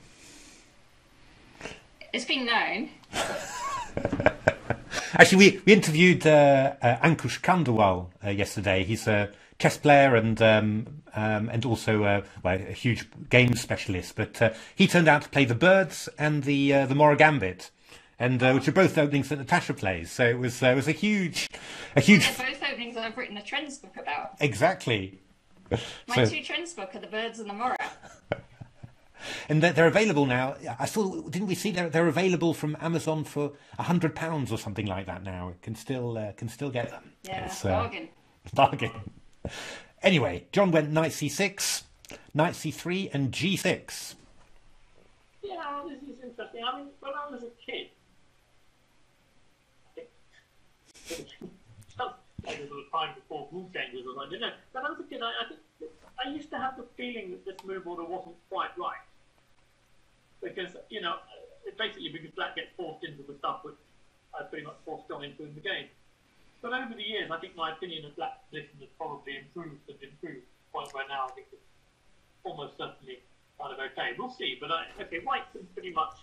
It's been known. Actually, we, we interviewed uh, uh, Ankush Khandelwal uh, yesterday. He's a chess player and um, um, and also uh, well, a huge game specialist. But uh, he turned out to play the Birds and the uh, the Morra Gambit, and uh, which are both openings that Natasha plays. So it was uh, it was a huge a huge They're both openings I've written a trends book about. exactly. My So- two trends book are the birds and the morra. And they're, they're available now. I saw, didn't we see they're, they're available from Amazon for a hundred pounds or something like that now. It can still uh, can still get them. Yeah, It's, uh, bargain. Bargain. Anyway, John went knight c6, knight c3, and g6. Yeah, this is interesting. I mean, when I was a kid, I think a little time before rule changes, or I don't know. When I was a kid, I, I think I used to have the feeling that this move order wasn't quite right because you know, basically because black gets forced into the stuff which I pretty much forced John into in the game. But over the years, I think my opinion of black's position has probably improved and improved to the point where now I think it's almost certainly kind of okay. We'll see, but I, okay, white can pretty much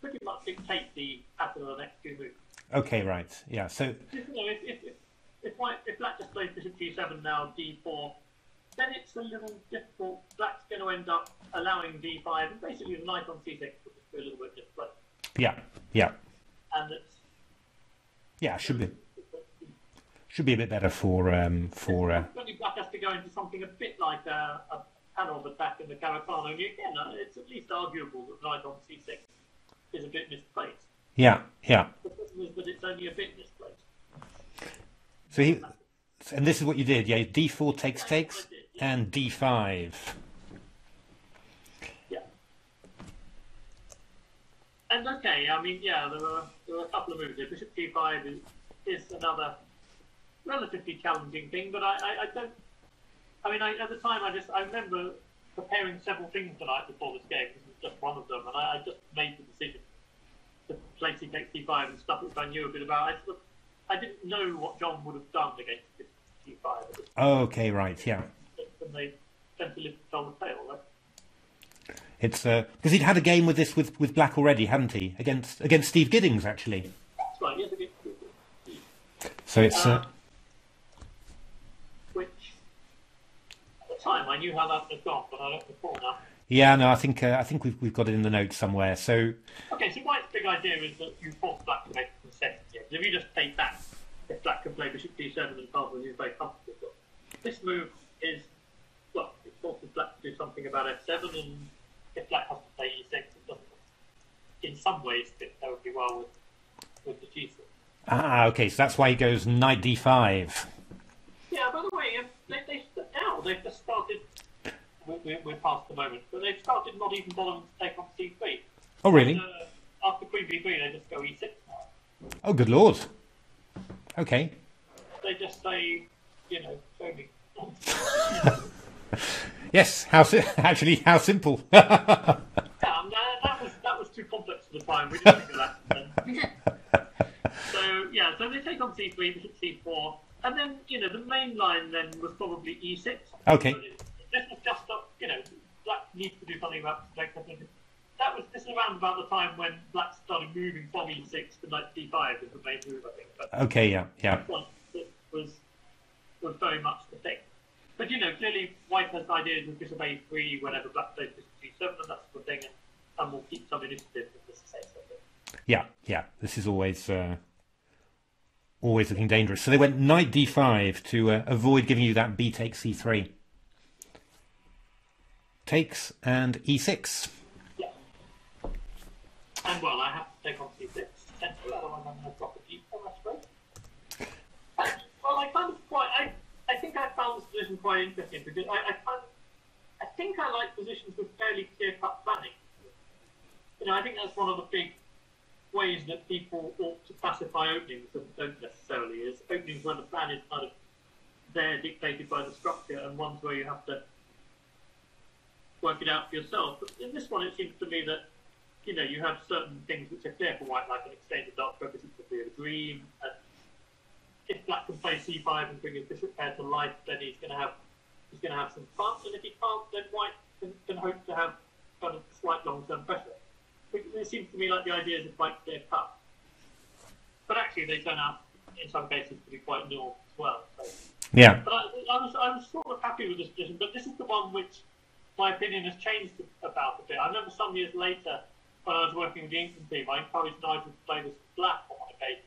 pretty much dictate the pattern of the next two moves. Okay, right. Yeah. So You know, if, if, if, if, white, if black just plays bishop g7 now, d4, then it's a little difficult. Black's going to end up allowing d5, and basically the knight on c6 will just be a little bit displaced. yeah, yeah, And it's yeah. Should be should be a bit better for um for uh, black has to go into something a bit like a, a Panov attack in the Caro-Kann. And again, it's at least arguable that knight on c6 is a bit misplaced. yeah, yeah. The problem is that it's only a bit misplaced. So he and this is what you did. Yeah, d4 takes takes and d5. Yeah. And okay, I mean, yeah, there were there were a couple of moves here. Bishop g5 is, is another relatively challenging thing, but I, I, I don't. I mean, I, at the time, I just I remember preparing several things tonight before this game. This was just one of them, and I, I just made the decision to play c takes d5 and stuff which I knew a bit about. I sort of, I didn't know what John would have done against g5 this Okay, right. Yeah. And they tend to live on the tail, right? It's uh, because he'd had a game with this with, with black already, hadn't he? Against against Steve Giddins actually. That's right. Yes, it is. So it's uh, Um, which at the time I knew how that had gone, but I don't recall now. yeah. No, I think uh, I think we've we've got it in the notes somewhere. So Okay, so White's big idea is that you force black to make a concession If you just take that, if black can play bishop d7 and castle, he's very comfortable. This move is, well, it forces black to do something about f7, and if black has to play e6, it doesn't, in some ways, fit terribly well with, with the g6. ah, okay. So that's why he goes knight d5. Yeah, by the way, if they, they, now they've just started. We're, we're, past the moment, but they've started not even bothering to take on c3. Oh really? Uh, after queen b3, they just go e6 now. Oh good lord. Okay. They just say, you know, show me. Yes. How si- actually how simple. Yeah, um, that, was that was too complex for the time. We didn't think of that. So yeah, so they take on c3, bishop c4, and then you know the main line then was probably e6. Okay. So this was just a, you know black needs to do something about like, that was this is around about the time when black started moving from e6 to knight d5 as the main move, I think. But Okay, yeah, yeah. that was was very much the thing. But you know, clearly white has ideas with bishop a3 whenever black plays bishop g7, and that's the thing, and, and we'll keep some initiative in this case. I. Yeah, yeah. This is always uh, always looking dangerous. So they went knight d5 to uh, avoid giving you that b takes c3. Takes and e e6. Yeah. And well, I have to take on c6 central, otherwise I'm going to drop a d4, I suppose. And, well, I kind of quite, I, I think I found this position quite interesting because I, I kind of, I think I like positions with fairly clear-cut planning. You know, I think that's one of the big ways that people ought to classify openings and don't necessarily is openings where the plan is kind of there dictated by the structure and ones where you have to work it out for yourself. But in this one, it seems to me that you know you have certain things which are clear for white, like an exchange of dark purposes could be a dream. And if black can play c5 and bring his bishop pair to life, then he's going to have he's going to have some fun. And if he can't, then white can, can hope to have kind of slight long-term pressure. It, it seems to me like the idea is quite clear cut. But actually, they turn out in some cases to be quite nuanced as well. So. Yeah, But I, I was I was sort of happy with this decision, but this is the one which my opinion has changed about a bit. I remember some years later when I was working with the England team, I encouraged Nigel to play this black on my occasion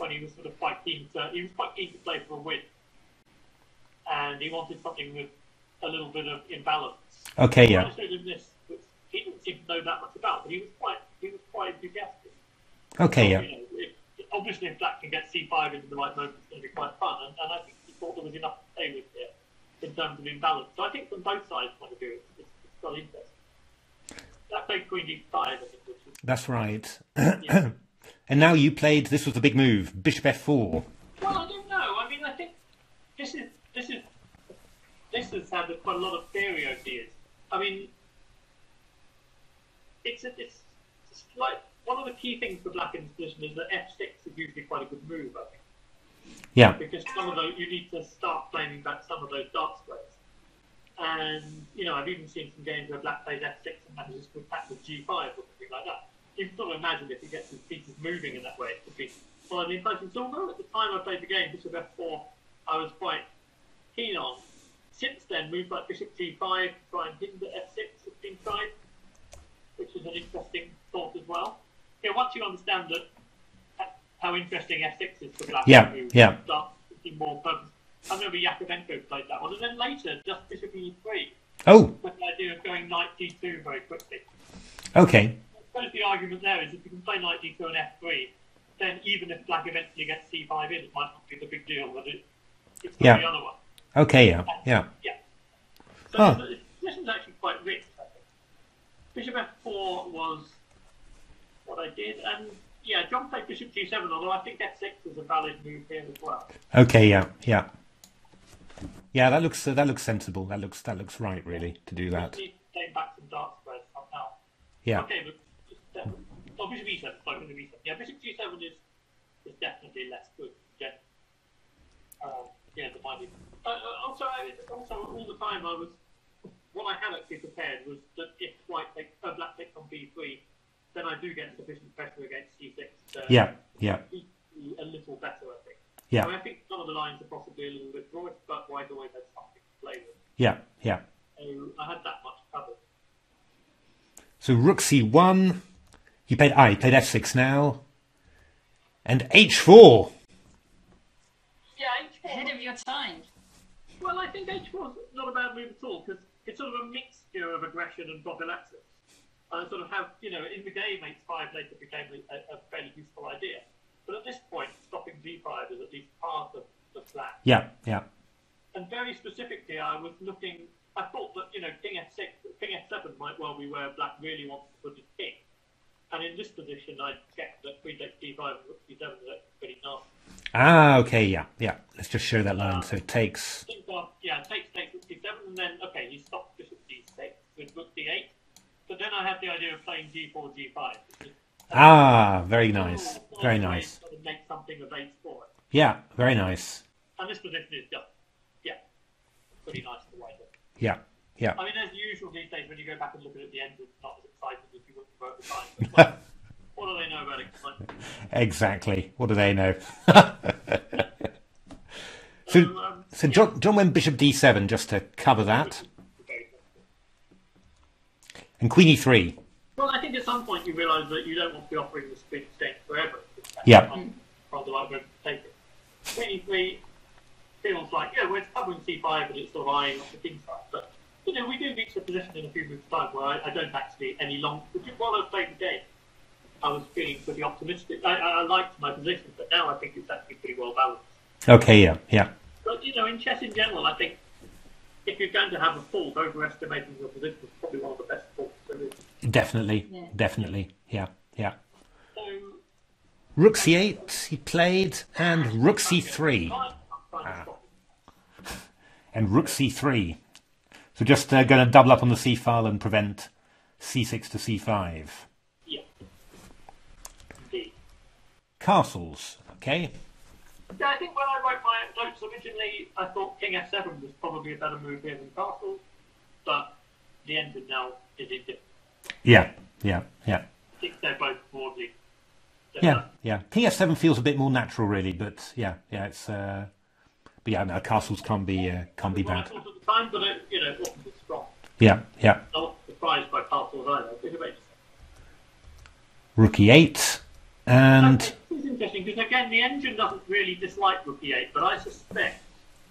when he was sort of quite keen to he was quite keen to play for a win, and he wanted something with a little bit of imbalance. okay, So yeah. I showed him this, which he didn't seem to know that much about, but he was quite he was quite enthusiastic. Okay, yeah. You know, if, obviously, if Black can get C5 into the right moment, it's going to be quite fun. And, and I think he thought there was enough to play with here in terms of imbalance. So I think from both sides' point of view, it's, it's, it's got interest. That played Queen D5, I think, which was, That's right. yeah. And now you played, this was the big move, bishop f4. Well, I don't know. I mean, I think this is this is this has had quite a lot of theory over the years. I mean, it's a, it's, it's like one of the key things for black in this position is that f6 is usually quite a good move. I think. Yeah, because some of those you need to start claiming back some of those dark squares. And you know, I've even seen some games where black plays f6 and manages to attack with g5 or something like that. You can sort of imagine if he gets his pieces moving in that way, it could be well the. So although at the time I played the game, bishop f4, I was quite keen on. Since then, moves like bishop g5 to try and hinder f6 have been tried, which is an interesting thought as well. Yeah, once you understand that how interesting f6 is for black, Yeah, you yeah. start thinking more purpose. I remember Yakovenko played that one, and then later just bishop e3 Oh, with the idea of going knight d2 very quickly. okay. Suppose the argument there is if you can play knight d2 and f3, then even if black eventually gets c5 in, it might not be the big deal, but it, it's not Yeah. the other one. Okay, yeah, yeah. Yeah. So Huh. the position's actually quite rich, I think. Bishop f4 was what I did, and yeah, John played bishop g7, although I think f6 is a valid move here as well. Okay, yeah, yeah. Yeah, that looks uh, that looks sensible. That looks that looks right, really, to do that. Back some dark squares somehow. Yeah, Okay, but uh, oh, bishop e7, sorry, bishop e7. Yeah, bishop g7 is, is definitely less good. Yeah. Um, yeah, the binding. Uh, uh, also, I, also, all the time I was, what I had actually prepared was that if white takes, uh, black takes on b3, then I do get sufficient pressure against c6 to yeah, yeah, a little better, I think. Yeah, I think some of the lines are possibly a little bit drawing, but white always has something to play with. yeah, yeah. So I had that much covered. So rook c1. You played ah, you played f6 now, and h4. Yeah, h4. Ahead of your time. Well, I think H4 is not a bad move at all because it's sort of a mixture of aggression and prophylaxis. And sort of have, you know, in the game, H5 later became a, a fairly useful idea. But at this point, stopping G5 is at least part of the plan. Yeah, yeah, And very specifically, I was looking, I thought that, you know, King F6, King F7 might well be where Black really wants to put his king. And in this position, I checked that Queen takes D5 and Rook D7 is pretty nasty. Ah, okay, yeah, yeah. Let's just show that line. So it takes. yeah, takes takes rook d7, and then okay, he stops bishop d6 with rook d8. But then I had the idea of playing g4, g5. which is- Ah, very nice, One very nice. make something of h4. Yeah, very nice. And this position is just, yeah, pretty nice to white. Yeah, yeah. I mean, as usual these days, when you go back and look at it at the end, it's not what do they know about excitement? Exactly. What do they know? so, um, so John, John went Bishop D7 just to cover that, and Queen E3. Well, I think at some point you realise that you don't want to be offering the spin exchange forever. Yeah. I'm rather like going to take it. Queen E3 feels like, yeah, we're covering C5 but it's of eyeing off the king side. But, you know, we do reach a position in a few moves' time where I, I don't actually any long. While I was playing the game, I was feeling pretty optimistic. I, I, I liked my position, but now I think it's actually pretty well balanced. Okay, yeah, yeah, But, you know, in chess in general, I think if you're going to have a fault, overestimating your position is probably one of the best faults there is. definitely, Yeah. definitely, yeah, yeah. So, Rook C8 he played, and Rook C3, I'm trying to ah. stop it. and Rook C3. So just uh, going to double up on the C file and prevent C6 to C5. Yeah. Indeed. Castles, okay. Yeah, I think when I wrote my notes originally, I thought King F7 was probably a better move here than Castle, but the engine now is indifferent. Yeah, yeah, yeah. I think they're both broadly. Yeah, yeah. King F7 feels a bit more natural, really, but yeah, yeah, it's. Uh, yeah, no, castles can't be uh, can't be bad. thought at the time, it, you know, it wasn't as strong. Yeah, yeah. Not surprised by Castles either. It's a bit Rook E8, and It's interesting because again, the engine doesn't really dislike Rook E8, but I suspect,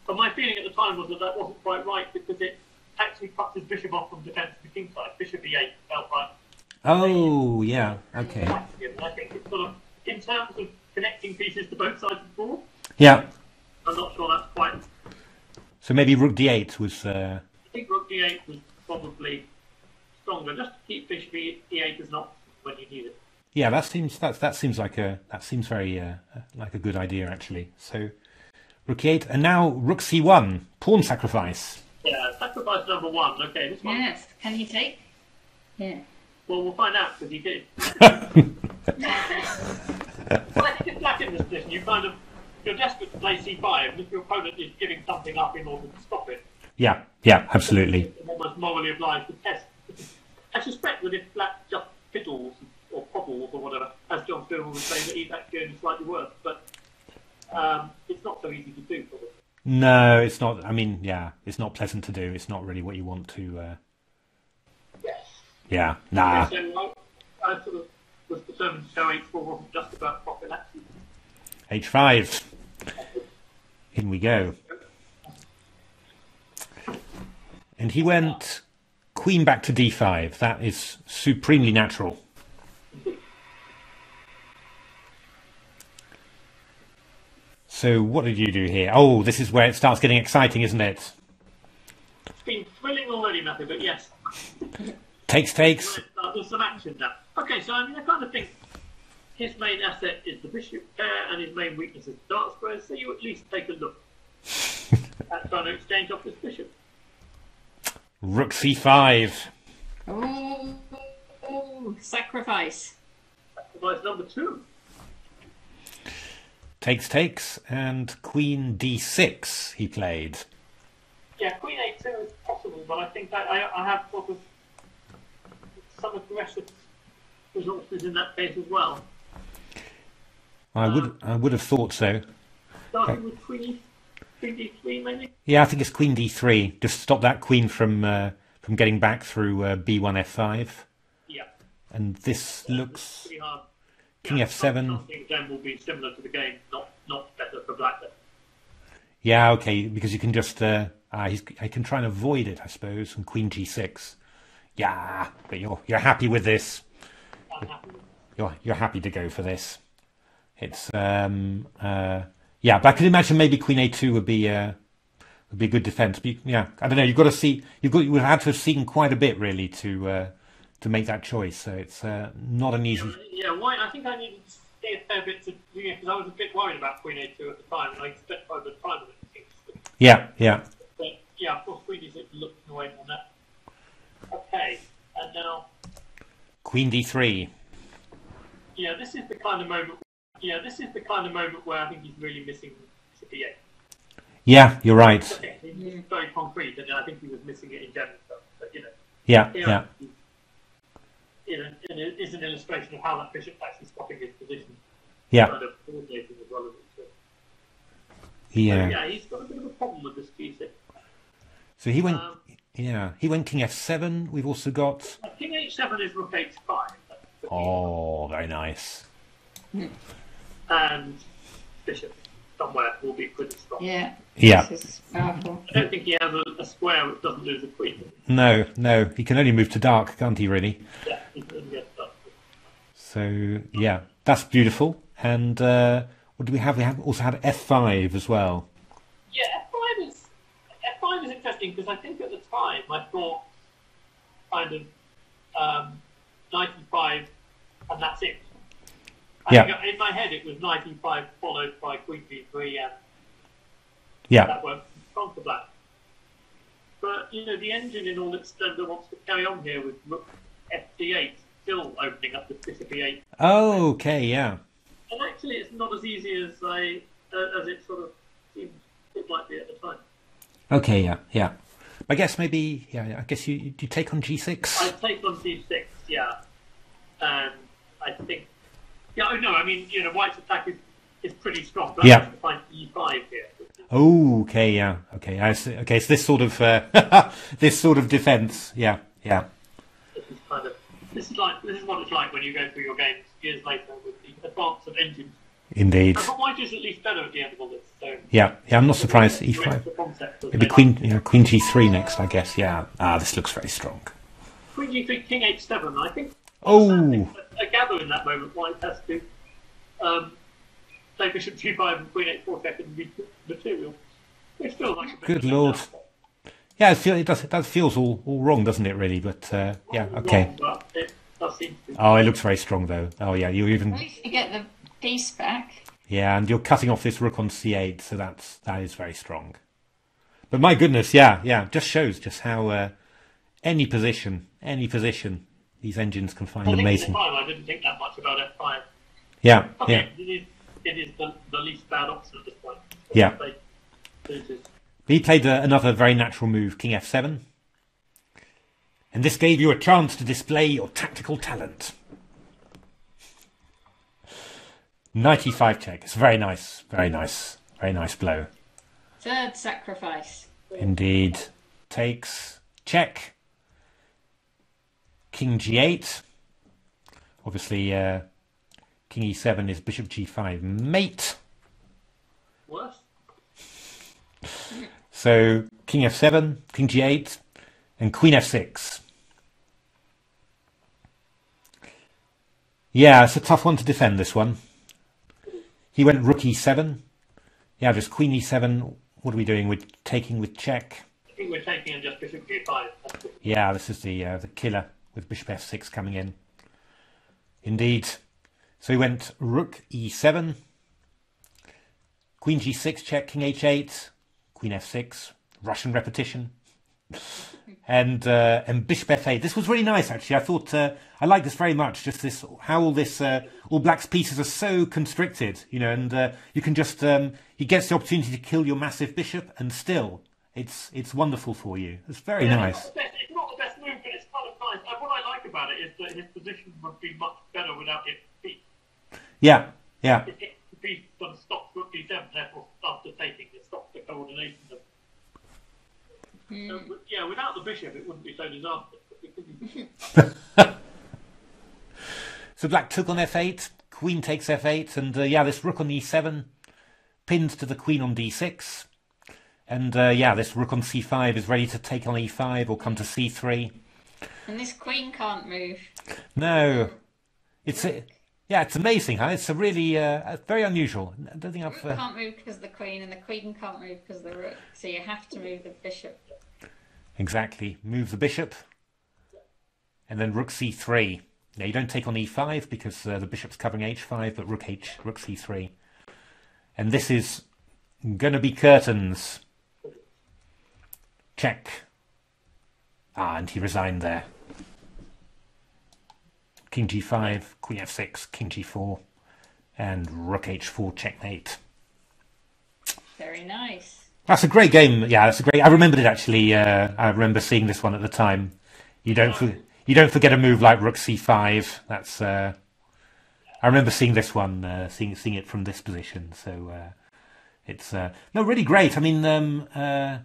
but my feeling at the time was that that wasn't quite right because it actually cuts his bishop off from defence to king side. Bishop E8 felt right. oh yeah, okay, I think it's sort of, in terms of connecting pieces to both sides of the board, yeah. I'm not sure that's quite. So maybe Rook D8 was. Uh, I think Rook D8 was probably stronger, just to keep Bishop E- E8 is not when you need it. yeah, that seems that that seems like a that seems very uh, like a good idea actually. So Rook E8, and now Rook C1, pawn sacrifice. Yeah, sacrifice number one. Okay, this one. Yes. Can he take? Yeah. Well, we'll find out because he did. well, I think it's black in this position. You kind of you're desperate to play C5, and if your opponent is giving something up in order to stop it, Yeah, yeah, absolutely. I'm almost morally obliged to test. I suspect that if black just fiddles or pobbles or whatever, as John Stewart would say, that he's actually only slightly worse. But um, it's not so easy to do. Probably. No, it's not. I mean, yeah, it's not pleasant to do. It's not really what you want to. Uh, Yes. yeah, nah. So I, I sort of was determined to show H4 wasn't just about prophylaxis. H5. In we go. And he went queen back to d5. That is supremely natural. So what did you do here? Oh, this is where it starts getting exciting, isn't it? It's been thrilling already, Matthew, but yes, Takes, takes. There's some action now. Okay, so I mean, I kind of think his main asset is the bishop pair, and his main weakness is the dark squares. So you at least take a look at trying to exchange off this bishop. Rook c5. Oh, oh, sacrifice. Device number two. Takes, takes. And queen d6 he played. Yeah, queen a2 is possible, but I think I, I, I have sort of some aggressive resources in that case as well. I would, I would have thought so. Starting with queen, queen d3 maybe. Yeah, I think it's queen d3. Just stop that queen from uh, from getting back through uh, b1 f5. Yeah, And this looks pretty hard. king Yeah, f7. Something then will be similar to the game, not not better for black. Then. Yeah, okay, because you can just uh, ah, he's, I can try and avoid it, I suppose. And queen g6. Yeah, but you're you're happy with this. I'm happy You're you're happy to go for this. It's um uh yeah, but I can imagine maybe queen a2 would be uh would be a good defense. But yeah, I don't know. You've got to see. You've got you would have had to have seen quite a bit really to uh, to make that choice. So it's uh, not an easy. Yeah, why? I think I needed to see a fair bit to because I was a bit worried about Queen A2 at the time, and I spent quite a bit of time on it. Yeah, yeah. But yeah, of course, Queen D6 looked away on that. Okay, and now, Queen d3. yeah, this is the kind of moment. Yeah, this is the kind of moment where I think he's really missing Bishop E8. Yeah, you're right. It's very concrete, and I think he was missing it in general. So. Yeah, Yeah. yeah, You know, and it is an illustration of how that bishop's actually stopping his position. yeah, Kind of coordinating as well as it's. So, yeah. yeah, he's got a bit of a problem with this G6. So he went, Um, yeah, he went King F7. We've also got, King H7 is Rook H5. That's the key. oh, very nice. And Bishop somewhere will be pretty strong. Yeah. Yeah. This is powerful. I don't think he has a, a square which doesn't lose a queen. No, no, he can only move to dark, can't he? Really? Yeah, he can get that. So yeah, that's beautiful. And uh, what do we have? We have also had F5 as well. Yeah, F5 is F5 is interesting because I think at the time I thought kind of um, 95 and that's it. I Yeah. think in my head it was 95 followed by Queen G3 and Yeah, that worked strong for black. But you know the engine in all its splendour wants to carry on here with Rook FD8 still opening up the Bishop E8. Oh, okay, yeah. And actually it's not as easy as I uh, as it sort of seemed it might be at the time. Okay, yeah, yeah. I guess maybe, yeah, I guess you you take on G6. I'd take on G6, yeah. And I think, yeah, no, I mean, you know, White's attack is, is pretty strong, but Yeah. I have to find e5 here. Oh, okay, yeah, okay. I see. Okay, so this sort of uh, this sort of defense, yeah, yeah, This is kind of, this is like, this is what it's like when you go through your games years later with the advance of engines. indeed. But White is at least better at the end of all this, so. Yeah, yeah. I'm not surprised. E5, extra concept of maybe Queen, you know, Queen G3 next, I guess. Yeah. Ah, this looks very strong. Queen G3, King H7, I think. Oh. I gather in that moment White has to um, play Bishop G5 and Queen H4 check and read material. It feels like a bit Good lord. Yeah, it, feel, it does. It does feels all, all wrong, doesn't it? Really, but uh, yeah, okay. Wrong, but it does seem to be. Oh, it looks very strong though. Oh yeah, you At even least you get the piece back. yeah, and you're cutting off this rook on c8, so that's that is very strong. But my goodness, yeah, yeah, just shows just how uh, any position, any position, these engines can find I think amazing. at the time I didn't think that much about F5. Yeah, Okay, yeah, it is, it is the, the least bad option at this point. Yeah. They- it is- He played uh, another very natural move, King F7. And this gave you a chance to display your tactical talent. 95 check. It's very nice, very nice, very nice blow. Third sacrifice. Indeed. Takes. Check. King G8. Obviously, uh, King E7 is Bishop G5 mate. Worse? So King F7, King G8, and Queen F6. Yeah, it's a tough one to defend, this one. He went Rook E7. Yeah, just Queen E7. What are we doing? We're taking with check. I think we're taking in just Bishop G5. Yeah, this is the uh, the killer with Bishop F6 coming in. Indeed. So he went Rook E7, Queen G6 check, King H8, Queen F6, Russian repetition, and uh, and Bishop F8. This was really nice, actually. I thought uh, I like this very much. Just this how all this uh, all Black's pieces are so constricted, you know, and uh, you can just um, he gets the opportunity to kill your massive bishop, and still it's it's wonderful for you. It's very Yeah, nice. It's not, the best, it's not the best move, but it's kind of nice. And what I like about it is that his position would be much better without it piece. Yeah, yeah. It, it, the piece sort of stops Rook D7, therefore after taking it stops the coordination of. So, yeah, without the bishop, it wouldn't be so disastrous. But because he's So black took on f8, queen takes f8, and uh, yeah, this rook on e7 pins to the queen on d6. And uh, yeah, this rook on c5 is ready to take on e5 or come to c3. And this queen can't move. No, it's a, yeah, it's amazing, huh? It's a really uh, very unusual. I don't think I've. Uh, can't move because the queen, and the queen can't move because of the rook. So you have to move the bishop. Exactly. Move the bishop. And then rook c3. Now you don't take on e5 because uh, the bishop's covering h5, but rook h, rook c3. And this is going to be curtains. Check. Ah, and he resigned there. King g5, queen f6, king g4, and rook h4 checkmate. Very nice. That's a great game. Yeah, that's a great. I remembered it actually. Uh, I remember seeing this one at the time. You don't for, you don't forget a move like Rook C5. That's uh, I remember seeing this one, uh, seeing seeing it from this position. So uh, it's uh, no really great. I mean, um, uh,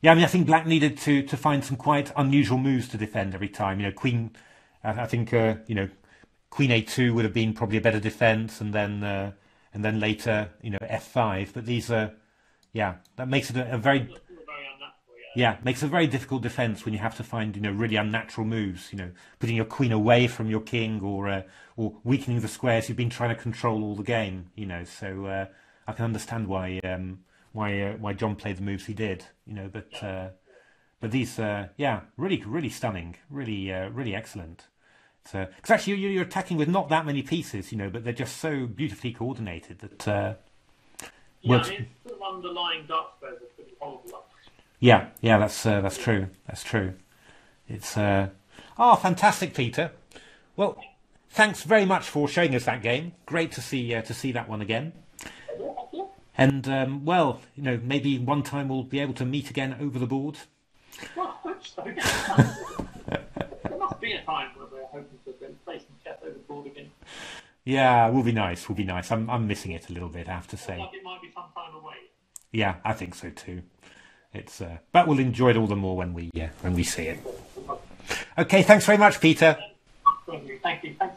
yeah, I mean, I think Black needed to to find some quite unusual moves to defend every time. You know, Queen. I, I think uh, you know, Queen A2 would have been probably a better defense, and then uh, and then later, you know, F5. But these are, yeah, that makes it a, a very yeah, makes a very difficult defense when you have to find you know really unnatural moves. You know, putting your queen away from your king or uh, or weakening the squares you've been trying to control all the game. You know, so uh, I can understand why um, why uh, why John played the moves he did. You know, but uh, but these uh, yeah, really really stunning, really uh, really excellent. Because actually you're, you're attacking with not that many pieces, you know, but they're just so beautifully coordinated that uh, Yeah, Works- I mean, sort of underlying dark squares are pretty horrible. Yeah, yeah, that's uh, that's true. That's true. It's uh, oh, fantastic, Peter. Well, thanks very much for showing us that game. Great to see uh, to see that one again. And um, well, you know, maybe one time we'll be able to meet again over the board. Well, I hope so. there must be a time where we're hoping to play some chess overboard again. Yeah, will be nice. Will be nice. I'm I'm missing it a little bit. I have to say. Like it might be some time away. Yeah, I think so too. It's uh, but we'll enjoy it all the more when we uh, when we see it. Okay, thanks very much, Peter. Thank you. Thank you. Thanks.